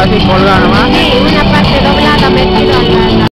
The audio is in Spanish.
así colgada nomás. ¿eh?